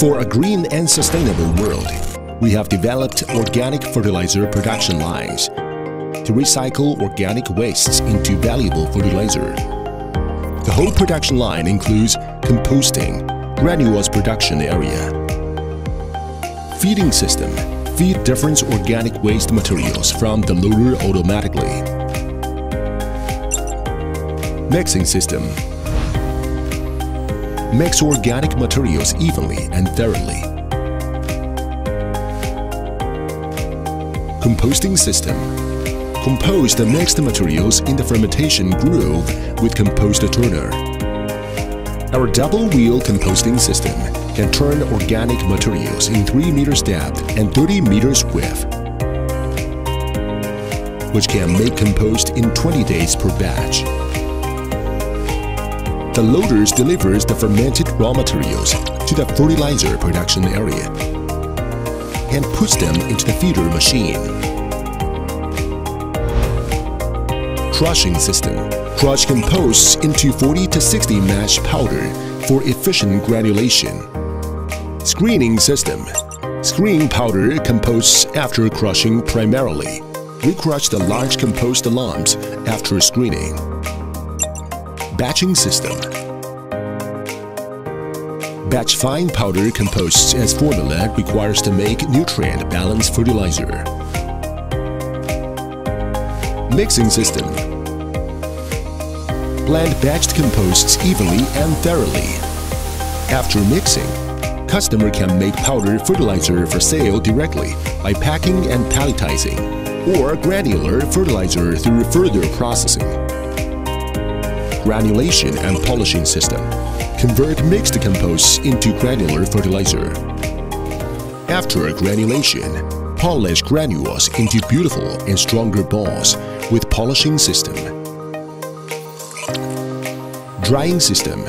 For a green and sustainable world, we have developed organic fertilizer production lines to recycle organic wastes into valuable fertilizer. The whole production line includes composting, granules production area, feeding system, feed different organic waste materials from the loader automatically, mixing system, mix organic materials evenly and thoroughly, composting system, compose the mixed materials in the fermentation groove with composter turner. Our double-wheel composting system can turn organic materials in 3 meters depth and 30 meters width, which can make compost in 20 days per batch. The loaders delivers the fermented raw materials to the fertilizer production area and puts them into the feeder machine. crushing system. Crush composts into 40 to 60 mesh powder for efficient granulation. Screening system. Screen powder composts after crushing primarily. We crush the large compost lumps after screening. Batching system. Batch fine powder composts as formula requires to make nutrient balanced fertilizer. Mixing system Blend batched composts evenly and thoroughly. After mixing, customer can make powder fertilizer for sale directly by packing and palletizing, or granular fertilizer through further processing. Granulation and polishing system convert mixed composts into granular fertilizer. After granulation, polish granules into beautiful and stronger balls with polishing system. Drying system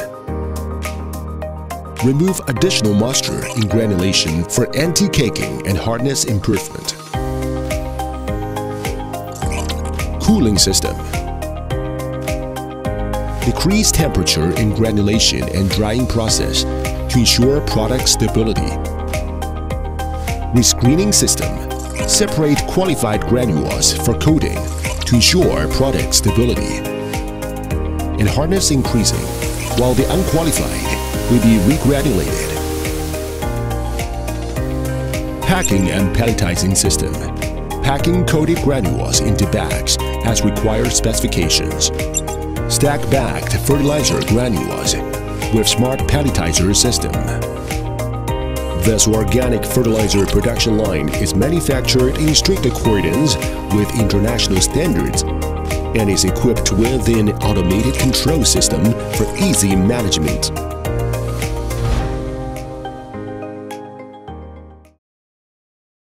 Remove additional moisture in granulation for anti-caking and hardness improvement. Cooling system Decrease temperature in granulation and drying process to ensure product stability. Rescreening system Separate qualified granules for coating to ensure product stability. And hardness increasing, while the unqualified will be regranulated. Packing and palletizing system. Packing coated granules into bags as required specifications. Stack bagged fertilizer granules with smart palletizer system. This organic fertilizer production line is manufactured in strict accordance with international standards and is equipped with an automated control system for easy management.